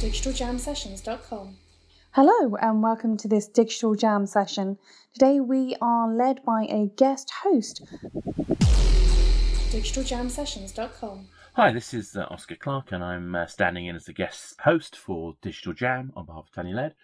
DigitalJamSessions.com. Hello, and welcome to this Digital Jam session. Today we are led by a guest host. DigitalJamSessions.com. Hi, this is uh, Oscar Clark, and I'm uh, standing in as the guest host for Digital Jam on behalf of Tony Led.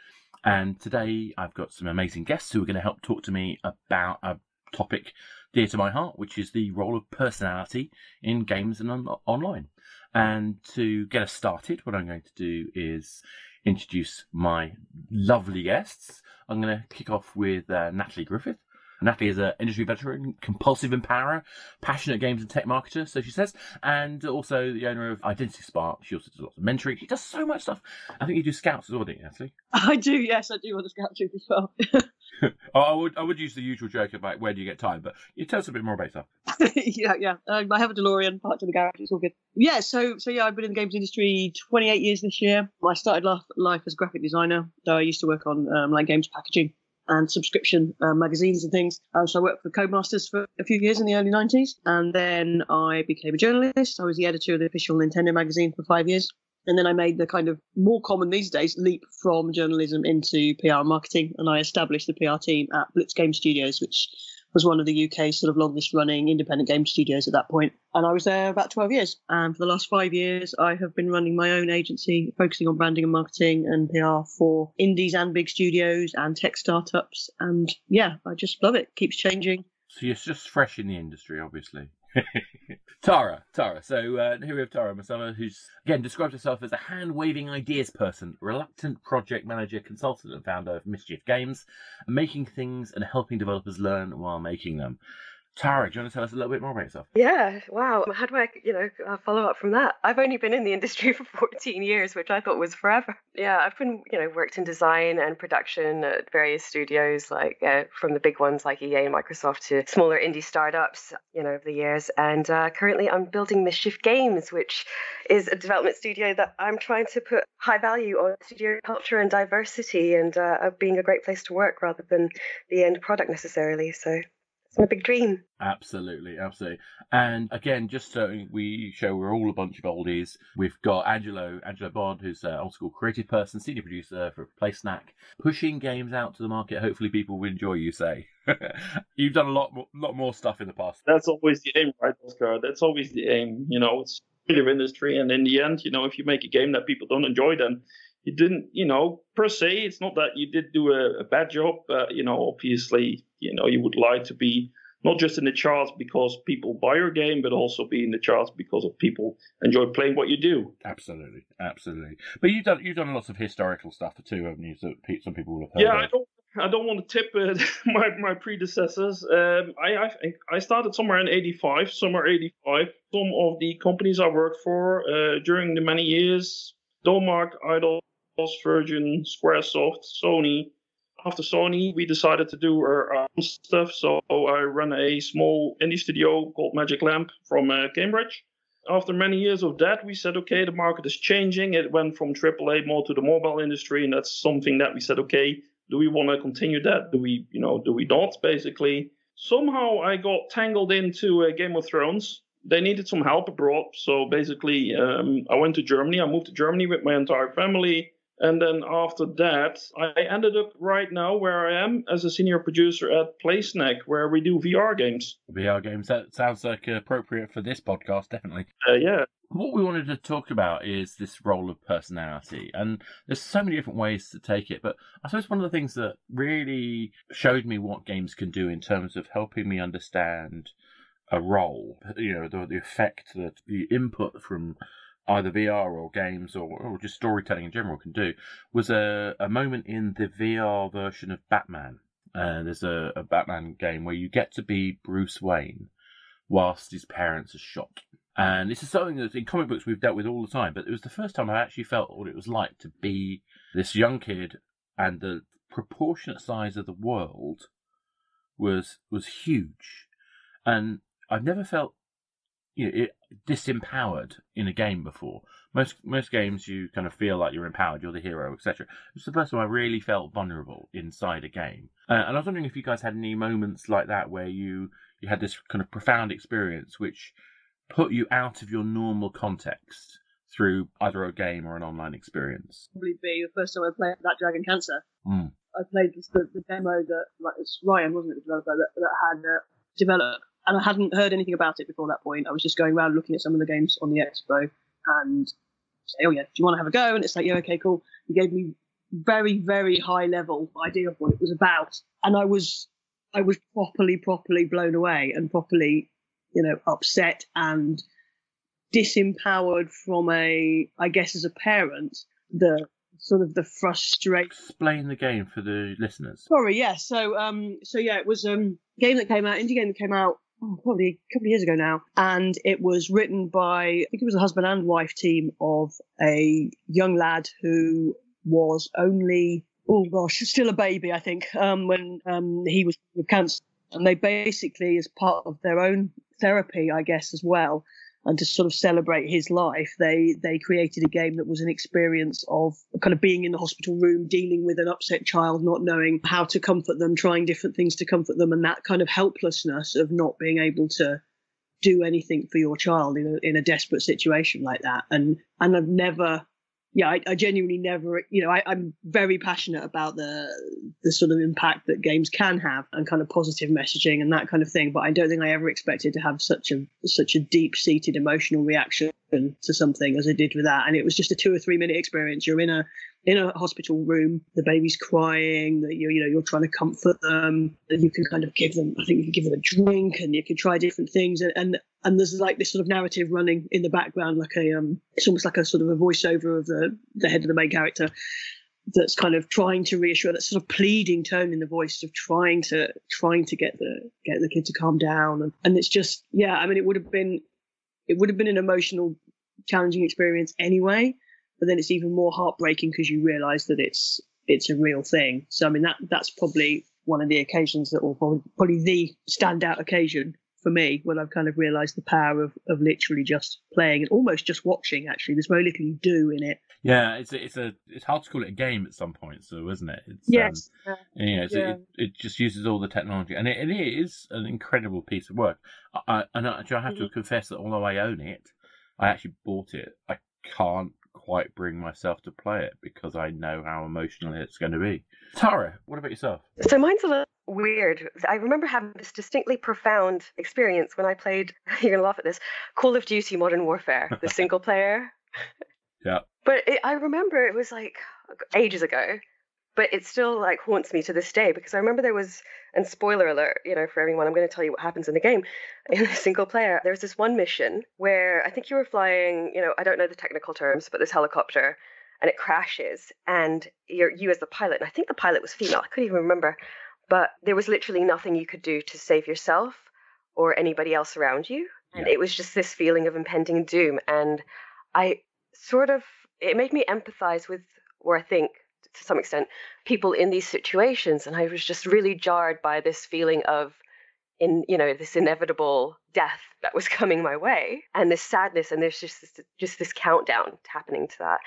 And today I've got some amazing guests who are going to help talk to me about a topic dear to my heart, which is the role of personality in games and on- online. And to get us started, what I'm going to do is introduce my lovely guests. I'm going to kick off with uh, Natalie Griffith. Natalie is an industry veteran, compulsive empowerer, passionate games and tech marketer, so she says, and also the owner of Identity Spark. She also does lots of mentoring. She does so much stuff. I think you do scouts as well, don't you, Natalie? I do, yes, I do want the scout troop as well. I would I would use the usual joke about where do you get time, but you tell us a bit more about yourself. yeah, yeah. Um, I have a DeLorean parked in the garage. It's all good. Yeah, so so yeah, I've been in the games industry 28 years this year. I started life, life as a graphic designer. So I used to work on um, like games packaging and subscription uh, magazines and things. Um, so I worked for Codemasters for a few years in the early 90s, and then I became a journalist. I was the editor of the official Nintendo magazine for five years. And then I made the kind of more common these days leap from journalism into PR and marketing, and I established the PR team at Blitz Game Studios, which was one of the UK's sort of longest running independent game studios at that point. And I was there about 12 years. And for the last five years, I have been running my own agency, focusing on branding and marketing and PR for indies and big studios and tech startups. And yeah, I just love it. Keeps changing. So you're just fresh in the industry, obviously. Tara, Tara. So uh, here we have Tara Mustapha, who's again describes herself as a hand-waving ideas person, reluctant project manager, consultant, and founder of Mischief Games, making things and helping developers learn while making them. Tara, do you want to tell us a little bit more about yourself? Yeah, wow. How do I, you know, uh, follow up from that? I've only been in the industry for 14 years, which I thought was forever. Yeah, I've been, you know, worked in design and production at various studios, like uh, from the big ones like EA and Microsoft to smaller indie startups, you know, over the years. And uh, currently I'm building Mischief Games, which is a development studio that I'm trying to put high value on studio culture and diversity and uh, being a great place to work rather than the end product necessarily. So it's my big dream. Absolutely, absolutely. And again, just so we show we're all a bunch of oldies, we've got Angelo, Angelo Bod, who's an old school creative person, senior producer for Playsnak, pushing games out to the market. Hopefully, people will enjoy you. Say, you've done a lot, more, lot more stuff in the past. That's always the aim, right, Oscar? That's always the aim. You know, it's creative industry, and in the end, you know, if you make a game that people don't enjoy, then you didn't, you know, per se, it's not that you did do a, a bad job. But, you know, obviously, you know, you would like to be not just in the charts because people buy your game, but also be in the charts because of people enjoy playing what you do. Absolutely, absolutely. But you've done you've done lots of historical stuff too, haven't you? So some people will have heard. Yeah, of. I don't. I don't want to tip uh, my my predecessors. Um, I, I I started somewhere in '85, summer '85. Some of the companies I worked for uh, during the many years: Domark, Eidos, Virgin, SquareSoft, Sony. After Sony, we decided to do our own stuff. So I run a small indie studio called Magic Lamp from uh, Cambridge. After many years of that, we said, okay, the market is changing. It went from AAA more to the mobile industry, and that's something that we said, okay, do we want to continue that? Do we, you know, do we not? Basically, somehow I got tangled into uh, Game of Thrones. They needed some help abroad, so basically, um, I went to Germany. I moved to Germany with my entire family. And then after that, I ended up right now where I am as a senior producer at Playsnak, where we do VR games. VR games. That sounds like appropriate for this podcast, definitely. Uh, yeah. What we wanted to talk about is this role of personality, and there's so many different ways to take it. But I suppose one of the things that really showed me what games can do in terms of helping me understand a role, you know, the, the effect that the input from either VR or games or, or just storytelling in general can do was a, a moment in the VR version of Batman. Uh, there's a, a Batman game where you get to be Bruce Wayne whilst his parents are shot. And this is something that in comic books we've dealt with all the time, but it was the first time I actually felt what it was like to be this young kid and the proportionate size of the world was was huge. And I've never felt you know, it, disempowered in a game before. Most most games you kind of feel like you're empowered, you're the hero, etc. It's the first time I really felt vulnerable inside a game. Uh, and I was wondering if you guys had any moments like that where you you had this kind of profound experience which put you out of your normal context. through either a game or an online experience? Probably be the first time I played that Dragon Cancer. Mm. I played the, the demo that like, it's Ryan, wasn't it, the developer that, that had uh, developed, and I hadn't heard anything about it before that point. I was just going around looking at some of the games on the expo and say, "Oh yeah, do you want to have a go?" And it's like, "Yeah, okay, cool." He gave me very, very high level idea of what it was about, and I was, I was properly, properly blown away and properly, you know, upset and disempowered from a, I guess, as a parent, the sort of the frustration. Explain the game for the listeners. Sorry, yeah. So, um, so yeah, it was um, a game that came out, indie game that came out oh, probably a couple of years ago now, and it was written by I think it was a husband and wife team of a young lad who was only oh gosh, still a baby, I think, um, when um, he was with cancer, and they basically, as part of their own therapy, I guess, as well, and to sort of celebrate his life, they they created a game that was an experience of kind of being in the hospital room, dealing with an upset child, not knowing how to comfort them, trying different things to comfort them, and that kind of helplessness of not being able to do anything for your child in a, in a desperate situation like that. And and I've never yeah, I, I, genuinely never, you know, I, am very passionate about the the sort of impact that games can have and kind of positive messaging and that kind of thing. But I don't think I ever expected to have such a such a deep seated emotional reaction to something as I did with that. And it was just a two or three minute experience. You're in a in a hospital room, the baby's crying, that you you know you're trying to comfort them, you can kind of give them, I think you can give them a drink, and you can try different things, and, and and there's like this sort of narrative running in the background, like a um, it's almost like a sort of a voiceover of the the head of the main character that's kind of trying to reassure that sort of pleading tone in the voice of trying to trying to get the get the kid to calm down. And, and it's just yeah i mean it would have been it would have been an emotional challenging experience anyway but then it's even more heartbreaking because you realize that it's it's a real thing. So i mean that that's probably one of the occasions that will probably, probably the standout occasion for me when I've kind of realised the power of, of literally just playing and almost just watching. Actually, there's very little you do in it. Yeah, it's a, it's a it's hard to call it a game at some point, so isn't it? It's, yes. Um, you know, yeah. it, it just uses all the technology, and it, it is an incredible piece of work. I, and I, I have to mm-hmm. confess that although I own it, I actually bought it. I can't quite bring myself to play it because I know how emotional it's going to be. Tara, what about yourself? So mine's a little weird. I remember having this distinctly profound experience when I played, you're going to laugh at this, Call of Duty Modern Warfare, the single player. Yeah. But it, I remember it was like ages ago, but it still like haunts me to this day because I remember there was, and spoiler alert, you know, for everyone, I'm going to tell you what happens in the game. In the single player, there was this one mission where I think you were flying, you know, I don't know the technical terms, but this helicopter and it crashes and you're you as the pilot and i think the pilot was female i couldn't even remember but there was literally nothing you could do to save yourself or anybody else around you. And yeah. it was just this feeling of impending doom. And I sort of, it made me empathize with, or I think to some extent, people in these situations. And I was just really jarred by this feeling of, in you know this inevitable death that was coming my way and this sadness and there's just this, just this countdown happening to that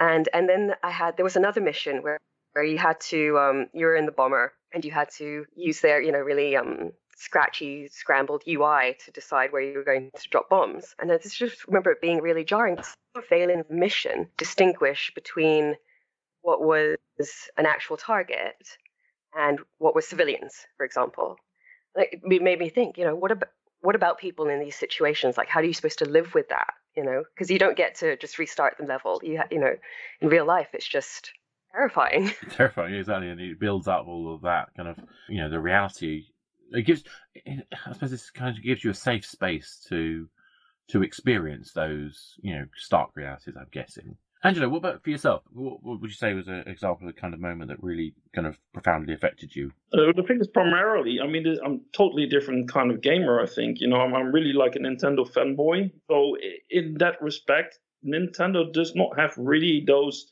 and and then i had there was another mission where where you had to um, you were in the bomber and you had to use their you know really um, scratchy scrambled UI to decide where you were going to drop bombs. And I just remember it being really jarring. Failing mission distinguish between what was an actual target and what was civilians, for example. Like, it made me think, you know, what about what about people in these situations? Like, how are you supposed to live with that? You know, because you don't get to just restart the level. You, ha- you know, in real life, it's just terrifying. Terrifying, exactly, and it builds up all of that kind of, you know, the reality. It gives, I suppose, this kind of gives you a safe space to to experience those, you know, stark realities. I'm guessing. Angelo, what about for yourself? What, what would you say was an example of the kind of moment that really kind of profoundly affected you? Uh, the thing is, primarily, I mean, I'm totally a different kind of gamer. I think, you know, I'm, I'm really like a Nintendo fanboy. So in that respect, Nintendo does not have really those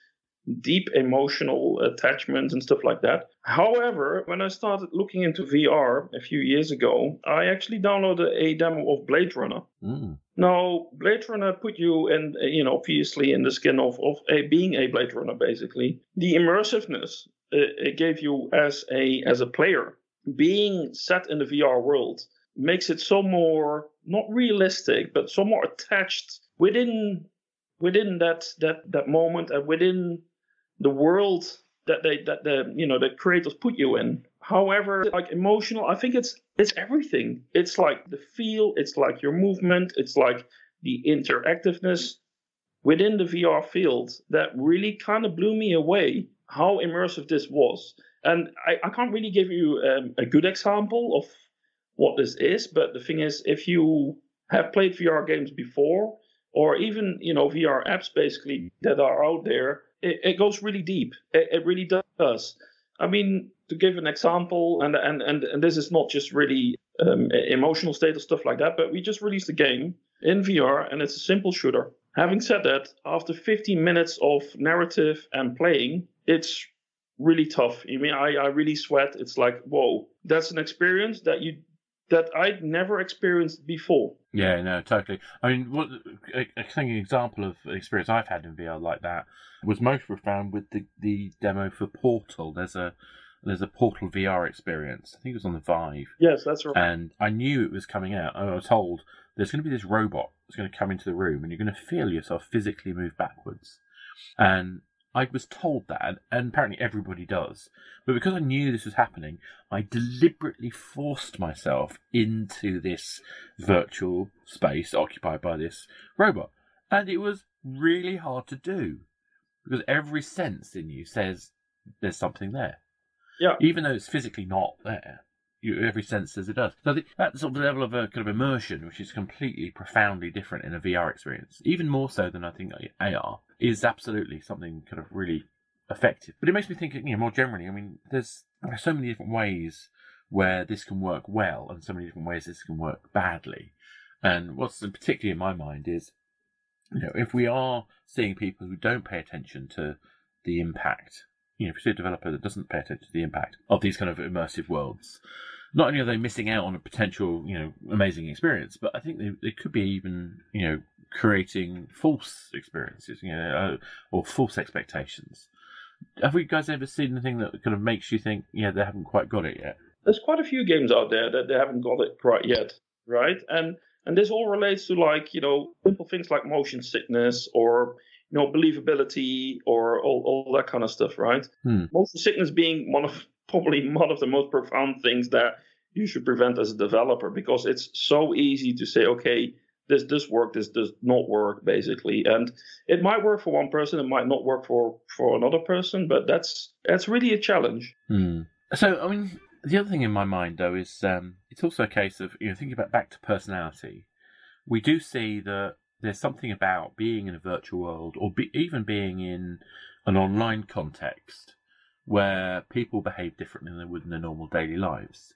deep emotional attachments and stuff like that. However, when I started looking into VR a few years ago, I actually downloaded a demo of Blade Runner. Mm. Now, Blade Runner put you in, you know, obviously in the skin of, of a, being a Blade Runner, basically. The immersiveness uh, it gave you as a as a player, being set in the VR world, makes it so more not realistic, but so more attached within within that that that moment and within the world that they that the you know the creators put you in. However, like emotional, I think it's it's everything. It's like the feel, it's like your movement, it's like the interactiveness within the VR field that really kind of blew me away how immersive this was. And I, I can't really give you um, a good example of what this is, but the thing is, if you have played VR games before, or even you know VR apps basically that are out there, it, it goes really deep. It, it, really does. I mean, to give an example, and and and, and this is not just really um, emotional state or stuff like that, but we just released a game in VR, and it's a simple shooter. Having said that, after 15 minutes of narrative and playing, it's really tough. I mean, I, I really sweat. It's like, whoa, that's an experience that you that I'd never experienced before. Yeah, no, totally. I mean, what I think an example of experience I've had in VR like that was most profound with the the demo for Portal. There's a there's a Portal VR experience. I think it was on the Vive. Yes, that's right. And I knew it was coming out. I was told there's going to be this robot that's going to come into the room, and you're going to feel yourself physically move backwards. And I was told that, and apparently everybody does. But because I knew this was happening, I deliberately forced myself into this virtual space occupied by this robot. And it was really hard to do because every sense in you says there's something there. Yeah. Even though it's physically not there, you, every sense says it does. So that sort of level of a kind of immersion, which is completely, profoundly different in a VR experience, even more so than I think AR, is absolutely something kind of really effective. But it makes me think, you know, more generally. I mean, there's so many different ways where this can work well, and so many different ways this can work badly. And what's particularly in my mind is, you know, if we are seeing people who don't pay attention to the impact, you know, if you see a developer that doesn't pay attention to the impact of these kind of immersive worlds, not only are they missing out on a potential, you know, amazing experience, but I think they, they could be even, you know, creating false experiences, you know, uh, or false expectations. Have you guys ever seen anything that kind of makes you think, yeah, they haven't quite got it yet? There's quite a few games out there that they haven't got it quite yet, right? And and this all relates to like you know simple things like motion sickness or you know believability or all, all that kind of stuff, right? Hmm. Motion sickness being one of probably one of the most profound things that you should prevent as a developer because it's so easy to say, okay, this does work, this does not work, basically. And it might work for one person, it might not work for for another person, but that's that's really a challenge. Hmm. So, I mean, the other thing in my mind though is um, it's also a case of you know thinking about back to personality. We do see that there's something about being in a virtual world, or be, even being in an online context, where people behave differently than they would in their normal daily lives.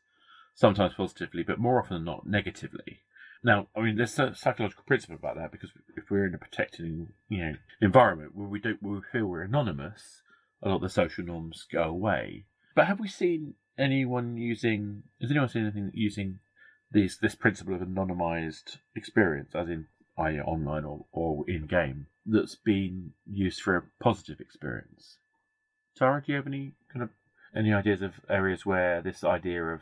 Sometimes positively, but more often than not negatively. Now, I mean, there's a psychological principle about that because if we're in a protected, you know, environment where we don't, where we feel we're anonymous, a lot of the social norms go away. But have we seen anyone using? Has anyone seen anything using this this principle of anonymized experience, as in either online or, or in game, that's been used for a positive experience? Tara, do you have any kind of any ideas of areas where this idea of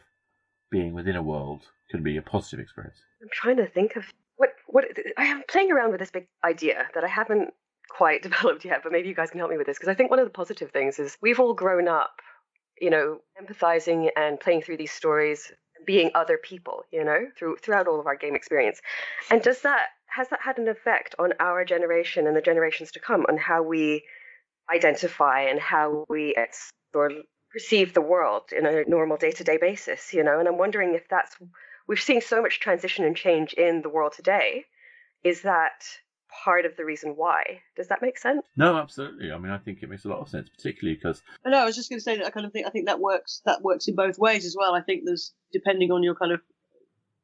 being within a world can be a positive experience? I'm trying to think of what what I am playing around with this big idea that I haven't quite developed yet, but maybe you guys can help me with this because I think one of the positive things is we've all grown up, you know, empathizing and playing through these stories, being other people, you know, through throughout all of our game experience. And does that has that had an effect on our generation and the generations to come on how we identify and how we or perceive the world in a normal day-to-day basis, you know? And I'm wondering if that's we've seen so much transition and change in the world today. Is that part of the reason why? Does that make sense? No, absolutely. I mean, I think it makes a lot of sense, particularly because. I know. I was just going to say that I kind of think I think that works. That works in both ways as well. I think there's depending on your kind of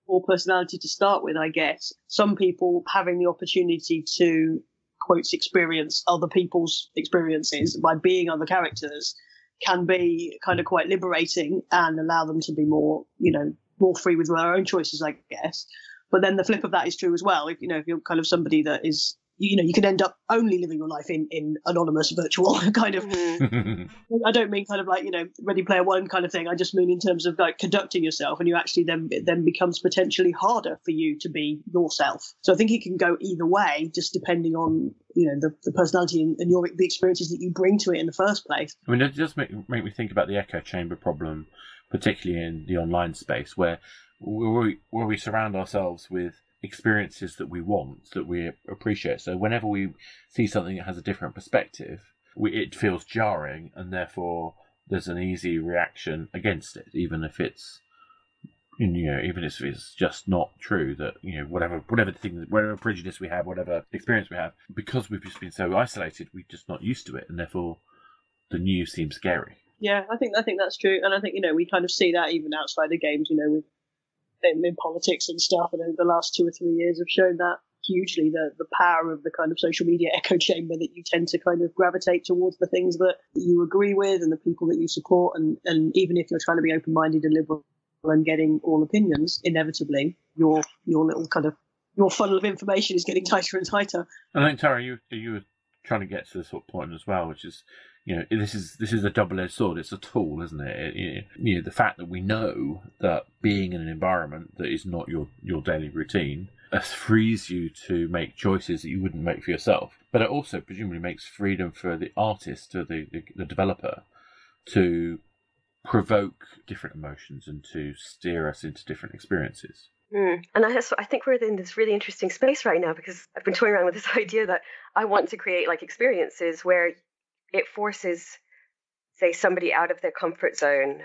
or personality to start with. I guess some people having the opportunity to quotes experience other people's experiences by being other characters can be kind of quite liberating and allow them to be more, you know, more free with their own choices, I guess. But then the flip of that is true as well. If you know, if you're kind of somebody that is you know you can end up only living your life in in anonymous virtual kind of Mhm. i don't mean kind of like you know ready player one kind of thing i just mean in terms of like conducting yourself and you actually then it then becomes potentially harder for you to be yourself so i think it can go either way just depending on you know the, the personality and, and your the experiences that you bring to it in the first place I mean, it does make, make me think about the echo chamber problem, particularly in the online space, where we, where we surround ourselves with experiences that we want, that we appreciate. So whenever we see something that has a different perspective, we, it feels jarring, and therefore there's an easy reaction against it, even if it's you know, even if it's just not true that you know whatever whatever thing, whatever prejudice we have, whatever experience we have, because we've just been so isolated, we're just not used to it, and therefore the new seems scary. Yeah, I think I think that's true, and I think you know we kind of see that even outside the games. You know, with in, in politics and stuff, and the last two or three years have shown that hugely the the power of the kind of social media echo chamber that you tend to kind of gravitate towards the things that you agree with and the people that you support, and and even if you're trying to be open minded and liberal and getting all opinions, inevitably your your little kind of your funnel of information is getting tighter and tighter. And I think Tara, you you were trying to get to this sort of point as well, which is you know this is this is a double edged sword. It's a tool, isn't it? It- know, you know the fact that we know that being in an environment that is not your your daily routine uh, frees you to make choices that you wouldn't make for yourself. But it also presumably makes freedom for the artist or the, the, the developer to provoke different emotions and to steer us into different experiences. Mm. And I, I think we're in this really interesting space right now because I've been toying around with this idea that I want to create like experiences where it forces, say, somebody out of their comfort zone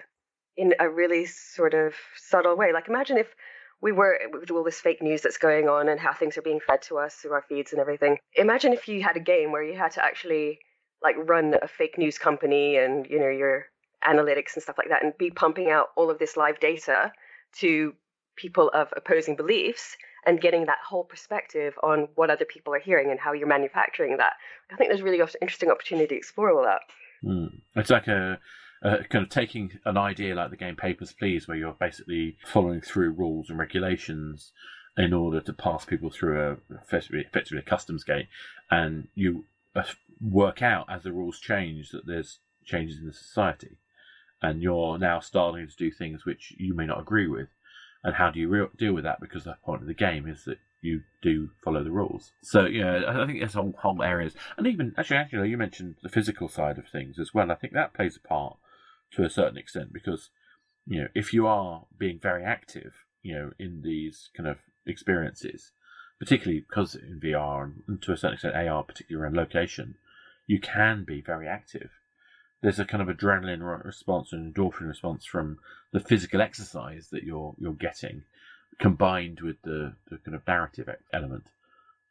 in a really sort of subtle way. Like imagine if we were with all this fake news that's going on and how things are being fed to us through our feeds and everything. Imagine if you had a game where you had to actually like run a fake news company and you know your analytics and stuff like that and be pumping out all of this live data to people of opposing beliefs and getting that whole perspective on what other people are hearing and how you're manufacturing that. I think there's really interesting opportunity to explore all that. Mm. It's like a, a kind of taking an idea like the game Papers, Please, where you're basically following through rules and regulations in order to pass people through a effectively, effectively a customs gate, and you uh, work out as the rules change that there's changes in the society, and you're now starting to do things which you may not agree with, and how do you re- deal with that? Because the point of the game is that you do follow the rules. So yeah, I think there's whole, whole areas, and even actually, actually, you mentioned the physical side of things as well. I think that plays a part to a certain extent because you know if you are being very active, you know, in these kind of experiences, particularly because in VR and to a certain extent AR, particularly around location, you can be very active. There's a kind of adrenaline response and endorphin response from the physical exercise that you're you're getting, combined with the, the kind of narrative element.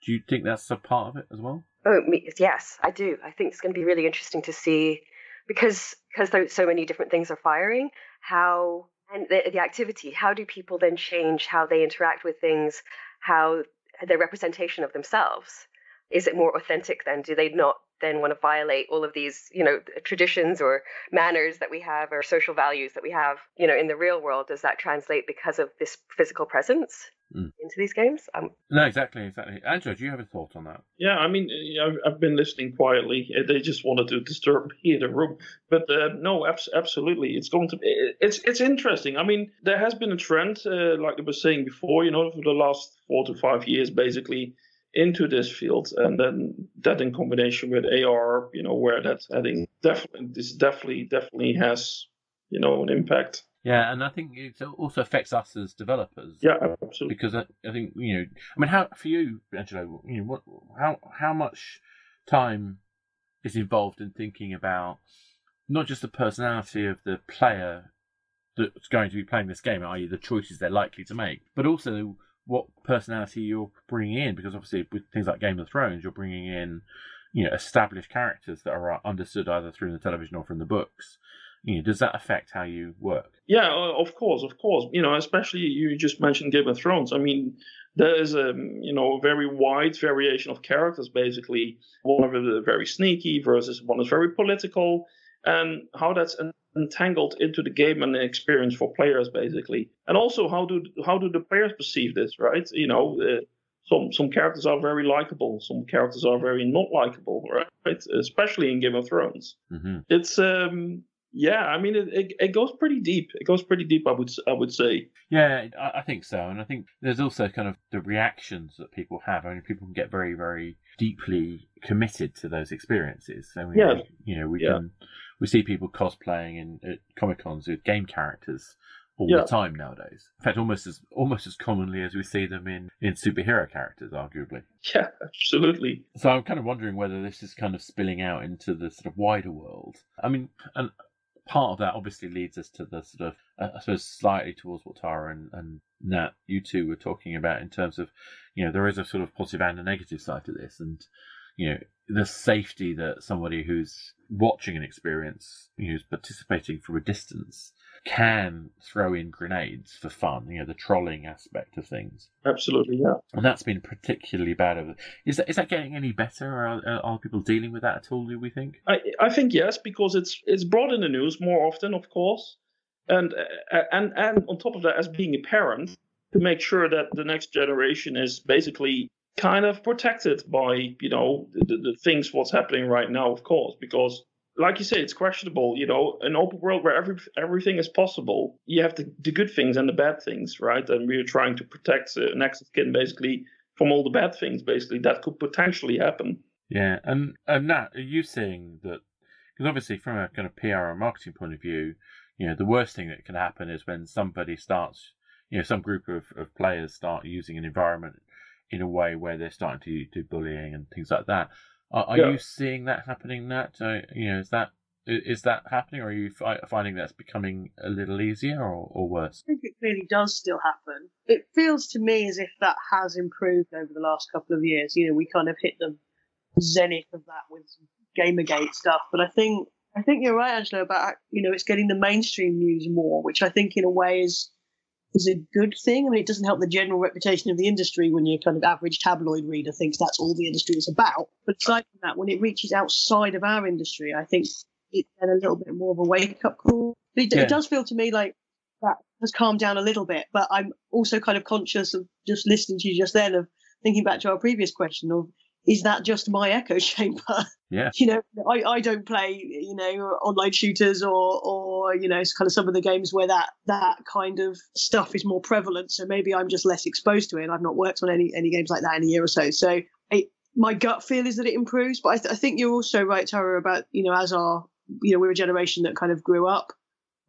Do you think that's a part of it as well? Oh, yes, I do. I think it's going to be really interesting to see because because so many different things are firing. How and the, the activity. How do people then change how they interact with things? How their representation of themselves is it more authentic then? Do they not then want to violate all of these, you know, traditions or manners that we have or social values that we have, you know, in the real world? Does that translate because of this physical presence Mm. into these games? Um, No, exactly, exactly. Angelo, do you have a thought on that? Yeah, I mean, I've, I've been listening quietly. Uh, They just wanted to disturb me in the room, but uh, no, abs- absolutely, it's going to. Be, it's it's interesting. I mean, there has been a trend, uh, like I was saying before, you know, for the last four to five years, basically, into this field, and then that in combination with AR, you know, where that's heading, definitely, this definitely, definitely has, you know, an impact. Yeah, and I think it also affects us as developers. Yeah, absolutely. because I, I think you know. I mean, how for you, Angelo? You know, what, how how much time is involved in thinking about not just the personality of the player that's going to be playing this game, i.e., the choices they're likely to make, but also what personality you're bringing in. Because obviously, with things like Game of Thrones, you're bringing in you know established characters that are understood either through the television or from the books. You know, does that affect how you work? Yeah, of course, of course. You know, especially you just mentioned Game of Thrones. I mean, there is a you know very wide variation of characters. Basically, one of them is very sneaky versus one is very political, and how that's entangled into the game and the experience for players, basically. And also, how do how do the players perceive this? Right? You know. Uh, some some characters are very likable, some characters are very not likable, right? Especially in Game of Thrones. hmm It's um yeah, I mean it, it it goes pretty deep. It goes pretty deep, I would I would say. Yeah, I, I think so, and I think there's also kind of the reactions that people have. I mean, people can get very, very deeply committed to those experiences. So, we, Yeah. you know, we Yeah. can we see people cosplaying in at comic cons with game characters all Yeah. the time nowadays. In fact, almost as almost as commonly as we see them in in superhero characters, arguably. Yeah, absolutely. So I'm kind of wondering whether this is kind of spilling out into the sort of wider world. I mean, and part of that obviously leads us to the sort of, uh, I suppose, slightly towards what Tara and, and Nat, you two were talking about in terms of, you know, there is a sort of positive and a negative side to this. And, you know, the safety that somebody who's watching an experience, who's participating from a distance, can throw in grenades for fun, you know, the trolling aspect of things Absolutely, yeah. and that's been particularly bad. Over is that is that getting any better? Or are, are people dealing with that at all? Do we think? I I think yes because it's it's brought in the news more often, of course, and uh, and and on top of that, as being a parent, to make sure that the next generation is basically kind of protected by you know the, the, things what's happening right now, of course, because like you say, it's questionable. You know, an open world where every everything is possible, you have the, the good things and the bad things, right? And we're trying to protect uh, next of kin basically from all the bad things, basically that could potentially happen. Yeah, and and Nat, are you seeing that? Because obviously, from a kind of PR and marketing point of view, you know, the worst thing that can happen is when somebody starts, you know, some group of, of players start using an environment in a way where they're starting to do bullying and things like that. Are, are Yeah. you seeing that happening, That Uh, you know, is that i- is that happening, or are you fi- finding that's becoming a little easier or, or worse? I think it clearly does still happen. It feels to me as if that has improved over the last couple of years. You know, we kind of hit the zenith of that with Gamergate stuff, but I think I think you're right, Angelo, about you know it's getting the mainstream news more, which I think in a way is is a good thing. I mean, it doesn't help the general reputation of the industry when your kind of average tabloid reader thinks that's all the industry is about. But aside from that, when it reaches outside of our industry, I think it's then a little bit more of a wake up call. It, Yeah. it does feel to me like that has calmed down a little bit, but I'm also kind of conscious of just listening to you just then of thinking back to our previous question of is that just my echo chamber? Yeah. You know, I, I don't play, you know, online shooters or, or, you know, it's kind of some of the games where that, that kind of stuff is more prevalent. So maybe I'm just less exposed to it. I've not worked on any, any games like that in a year or so. So it, my gut feel is that it improves, but I, th- I think you're also right, Tara, about, you know, as our, you know, we're a generation that kind of grew up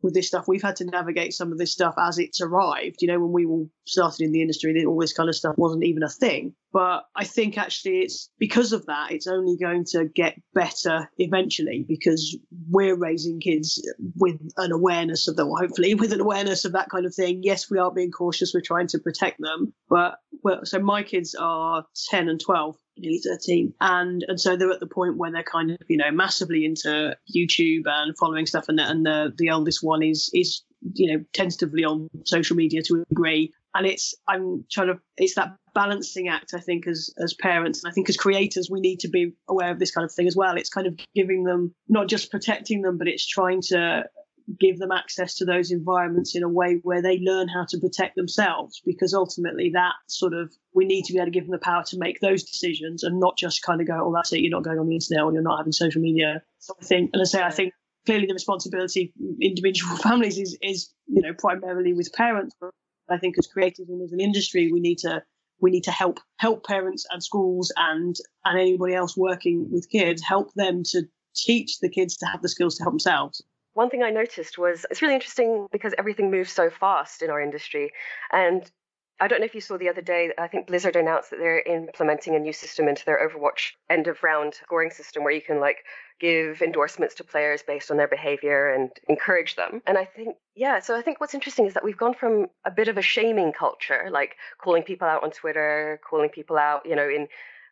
with this stuff. We've had to navigate some of this stuff as it's arrived. You know, when we all started in the industry, all this kind of stuff wasn't even a thing. But I think actually it's because of that, it's only going to get better eventually because we're raising kids with an awareness of them, or hopefully with an awareness of that kind of thing. Yes, we are being cautious. We're trying to protect them. But well, so my kids are 10 and 12 nearly 13 and and so they're at the point where they're kind of you know massively into youtube and following stuff. And, the- and the the oldest one is is you know tentatively on social media to a degree. And it's i'm trying to it's that balancing act i think as as parents. And i think as creators we need to be aware of this kind of thing as well. It's kind of giving them not just protecting them but it's trying to give them access to those environments in a way where they learn how to protect themselves because ultimately that sort of we need to be able to give them the power to make those decisions and not just kind of go oh that's it you're not going on the internet or you're not having social media. So i think and i say i think clearly the responsibility individual families is is you know primarily with parents but i think as creators and as an industry we need to we need to help help parents and schools and and anybody else working with kids help them to teach the kids to have the skills to help themselves One thing I noticed was it's really interesting because everything moves so fast in our industry. And I don't know if you saw the other day, I think Blizzard announced that they're implementing a new system into their Overwatch end of round scoring system where you can like give endorsements to players based on their behavior and encourage them. And I think, yeah, so I think what's interesting is that we've gone from a bit of a shaming culture, like calling people out on Twitter, calling people out, you know, in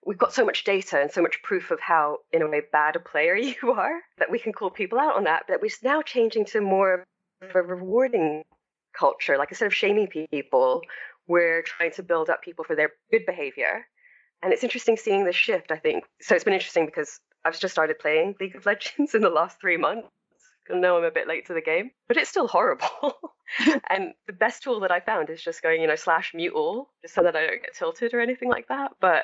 we've got so much data and so much proof of how, in a way, bad a player you are that we can call people out on that. But we're now changing to more of a rewarding culture. Like instead of shaming people, we're trying to build up people for their good behavior. And it's interesting seeing this shift, I think. So it's been interesting because I've just started playing League of Legends in the last three months. I know I'm a bit late to the game, but it's still horrible. and the best tool that I found is just going, you know, slash mute all, just so that I don't get tilted or anything like that. But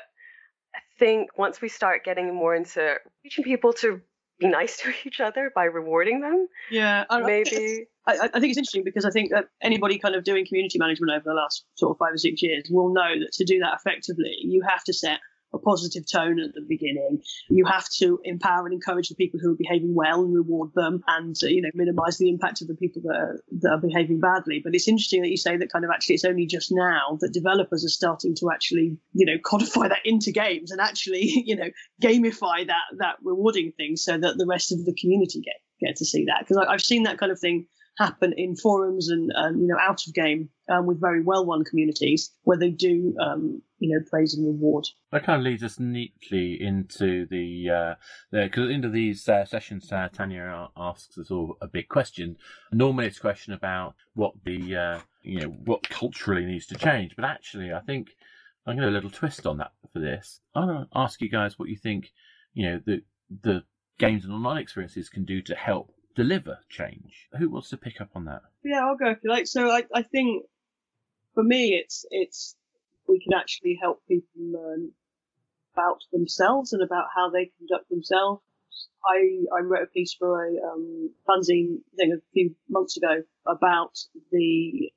think once we start getting more into teaching people to be nice to each other by rewarding them, Yeah, I, maybe. I, I think it's interesting because I think that anybody kind of doing community management over the last sort of five or six years will know that to do that effectively, you have to set a positive tone at the beginning. You have to empower and encourage the people who are behaving well and reward them, and uh, you know minimize the impact of the people that are, that are behaving badly. But it's interesting that you say that kind of actually it's only just now that developers are starting to actually you know codify that into games and actually you know gamify that that rewarding thing so that the rest of the community get get to see that because I've seen that kind of thing happen in forums and, and you know out of game um, with very well run communities where they do um, you know praise and reward. That kind of leads us neatly into the because uh, because into these uh, sessions, uh, Tanya asks us all a big question. Normally, it's a question about what the uh, you know what culturally needs to change, but actually, I think I'm going to a little twist on that for this. I'm going to ask you guys what you think. You know the the games and online experiences can do to help deliver change. Who wants to pick up on that? Yeah, I'll go if you like. So I, I think for me, it's it's we can actually help people learn about themselves and about how they conduct themselves. I, I wrote a piece for a um, fanzine thing a few months ago about the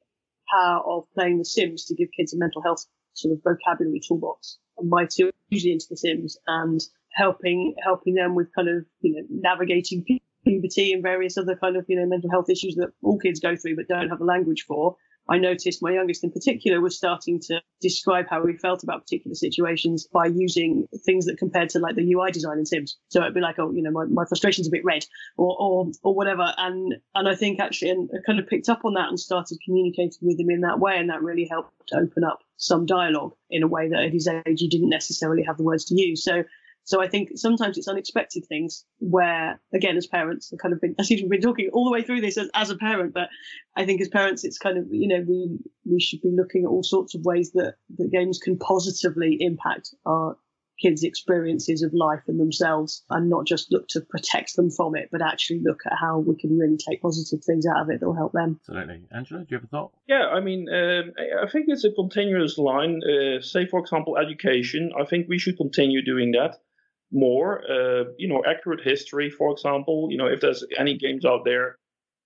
power of playing The Sims to give kids a mental health sort of vocabulary toolbox. And my two usually into The Sims and helping helping them with kind of you know navigating puberty and various other kind of you know mental health issues that all kids go through but don't have a language for. I noticed my youngest in particular was starting to describe how he felt about particular situations by using things that compared to like the UI design in Sims. So it'd be like, oh, you know, my, my frustration's a bit red or, or, or whatever. And, and I think actually, and I kind of picked up on that and started communicating with him in that way. And that really helped open up some dialogue in a way that at his age, he didn't necessarily have the words to use. So so I think sometimes it's unexpected things where, again, as parents, I kind of been, I've been talking all the way through this as, as a parent, but I think as parents, it's kind of, you know, we, we should be looking at all sorts of ways that, that games can positively impact our kids' experiences of life and themselves and not just look to protect them from it, but actually look at how we can really take positive things out of it that will help them. Absolutely. Angelo, do you have a thought? Yeah, I mean, um, I think it's a continuous line. Uh, say, for example, education. I think we should continue doing that more, uh, you know, accurate history, for example. You know, if there's any games out there,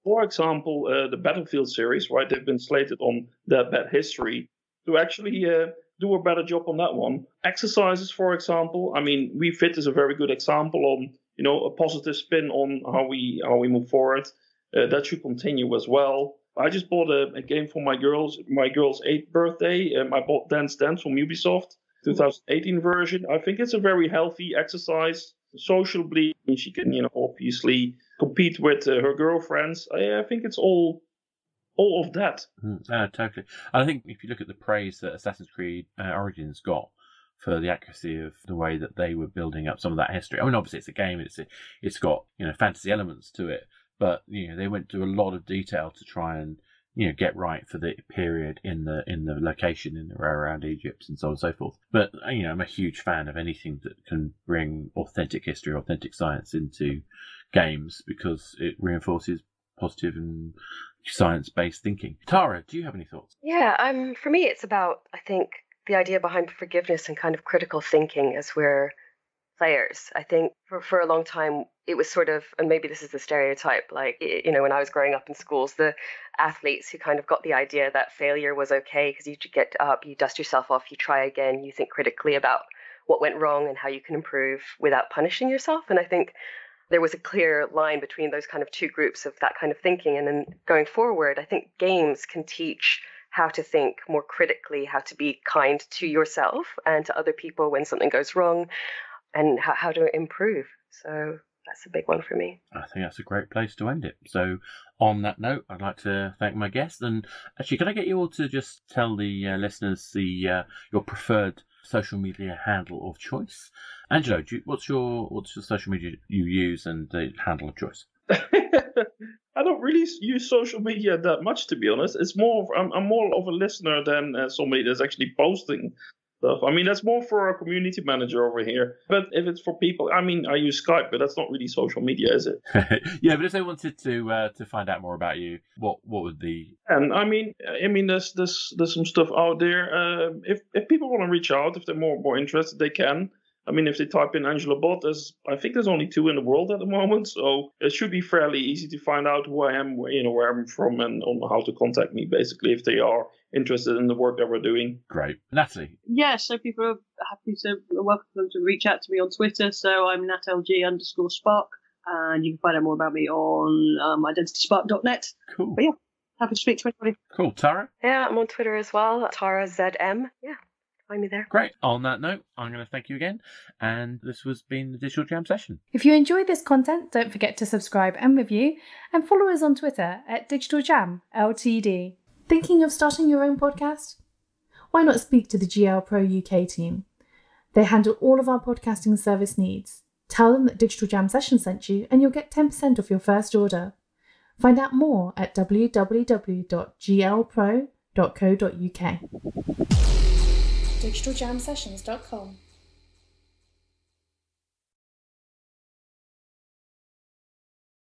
for example, uh, the Battlefield series, right? They've been slated on that bad history to actually uh, do a better job on that one. Exercises, for example. I mean, Wii Fit is a very good example on, you know, a positive spin on how we how we move forward. Uh, that should continue as well. I just bought a, a, game for my girls, my girl's eighth birthday. Um, I bought Dance Dance from Ubisoft. 2018 version. I think it's a very healthy exercise. Socially, she can, you know, obviously compete with uh, her girlfriends. I, I, think it's all, all of that. Mm, uh, totally. I think if you look at the praise that Assassin's Creed uh, Origins got for the accuracy of the way that they were building up some of that history. I mean, obviously it's a game; it's it's got you know fantasy elements to it, but you know they went to a lot of detail to try and you know get right for the period in the in the location in the around Egypt and so on and so forth. But you know, I'm a huge fan of anything that can bring authentic history, authentic science into games because it reinforces positive and science-based thinking. Tara, do you have any thoughts? Yeah, um, for me, it's about I think the idea behind forgiveness and kind of critical thinking as we're players. I think for, for a long time, it was sort of, and maybe this is the stereotype, like, you know, when I was growing up in schools, the athletes who kind of got the idea that failure was okay because you get up, you dust yourself off, you try again, you think critically about what went wrong and how you can improve without punishing yourself. And I think there was a clear line between those kind of two groups of that kind of thinking. And then going forward, I think games can teach how to think more critically, how to be kind to yourself and to other people when something goes wrong, and how, how to improve. So that's a big one for me. I think that's a great place to end it. So, on that note, I'd like to thank my guests. And actually, can I get you all to just tell the uh, listeners the uh, your preferred social media handle of choice? Angelo, you, what's your what's your social media you use and the handle of choice? I don't really use social media that much, to be honest. It's more of, I'm, I'm more of a listener than uh, somebody that's actually posting stuff. I mean, that's more for our community manager over here. But if it's for people, I mean, I use Skype, but that's not really social media, is it? yeah, but if they wanted to uh, to find out more about you, what what would the and I mean, I mean, there's there's there's some stuff out there. Uh, if if people want to reach out, if they're more more interested, they can. I mean, if they type in Angelo Bod, there's I think there's only two in the world at the moment, so it should be fairly easy to find out who I am, you know, where I'm from, and on how to contact me. Basically, if they are interested in the work that we're doing. Great, Natalie. Yeah, so people are happy to welcome them to reach out to me on Twitter. So I'm natlg underscore spark, and you can find out more about me on um, identityspark.net. Cool. But yeah, happy to speak to anybody. Cool, Tara. Yeah, I'm on Twitter as well. Tara ZM. Yeah, find me there. Great. On that note, I'm going to thank you again. And this was been the Digital Jam session. If you enjoyed this content, don't forget to subscribe and review, and follow us on Twitter at Digital Jam Ltd. Thinking of starting your own podcast? Why not speak to the GL Pro UK team? They handle all of our podcasting service needs. Tell them that Digital Jam Session sent you, and you'll get 10% off your first order. Find out more at www.glpro.co.uk. DigitalJamSessions.com.